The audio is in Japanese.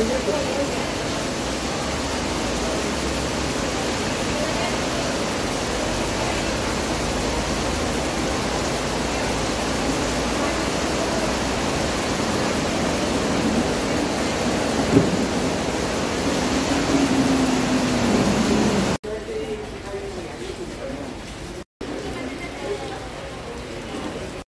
どうも。